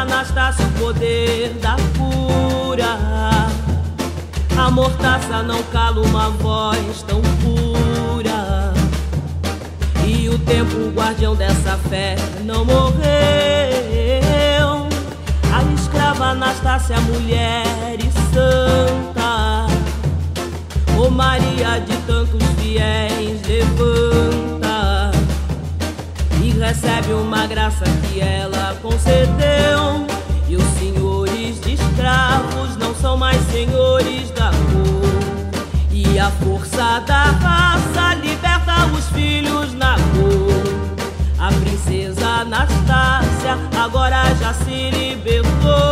Anastácio, o poder da cura. A mortaça não cala uma voz tão pura. E o tempo, o guardião dessa fé, não morreu. A escrava Anastácia, mulher e santa. Recebe uma graça que ela concedeu. E os senhores de escravos não são mais senhores da cor. E a força da raça liberta os filhos na cor. A princesa Anastácia agora já se libertou.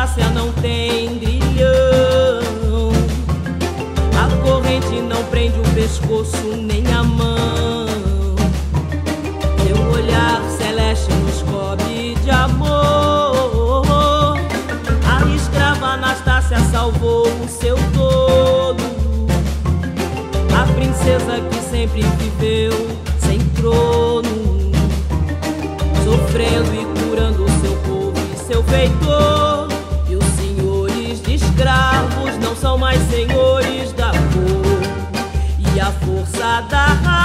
Anastácia não tem grilhão. A corrente não prende o pescoço nem a mão. Seu olhar celeste nos cobre de amor. A escrava Anastácia salvou o seu todo. A princesa que sempre viveu sem trono, sofrendo e da